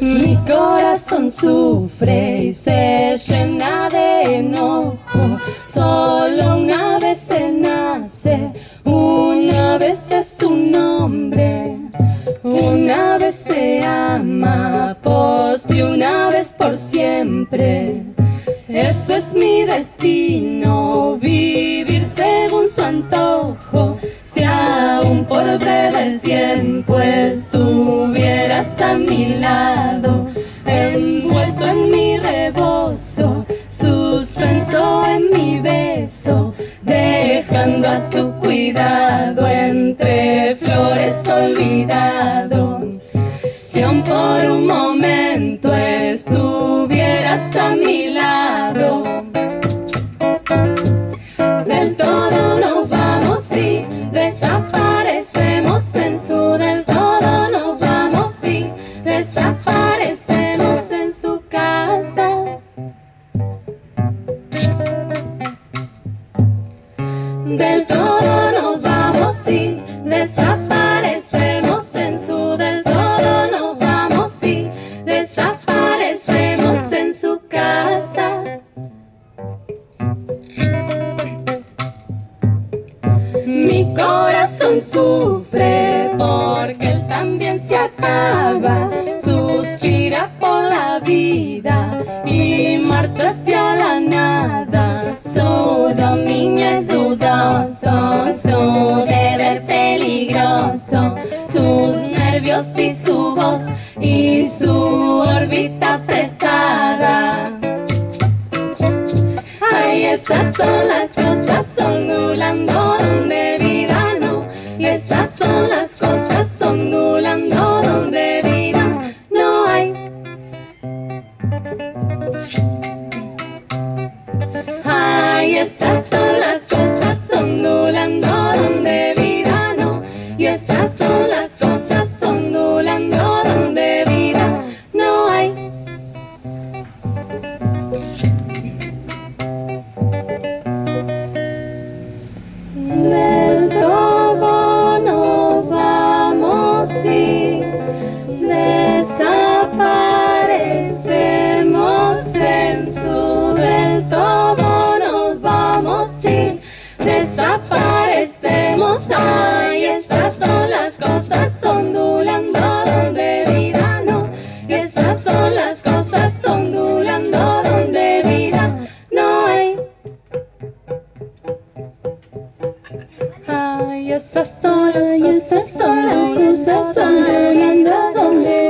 Mi corazón sufre y se llena de enojo. Solo una vez se nace, una vez es un hombre, una vez se ama, post y una vez por siempre. Eso es mi destino, vivir según su antojo. Mi lado, envuelto en mi rebozo, suspenso en mi beso, dejando a tu cuidado entre flores olvidado. Si aún por un momento estuvieras a mi lado, Del todo nos vamos y desaparecemos en su del todo nos vamos y desaparecemos en su casa. Mi corazón sufre porque él también se acaba, suspira por la vida y marcha hacia y su voz y su órbita prestada. Ay, esas son las cosas ondulando donde vida no. Y esas son las cosas ondulando donde vida no hay. Ay, esas son donde vida no. Y estas son las cosas ondulando donde vida no hay. Ay, esas son las cosas, son las cosas, son las donde